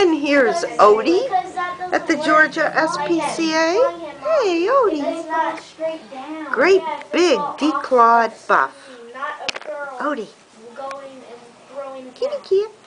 And here's Odie at the Georgia SPCA. Hey, Odie. Great big declawed buff. Odie. Kitty cat.